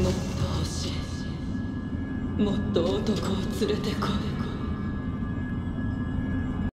もっと欲しい。もっと男を連れてこい。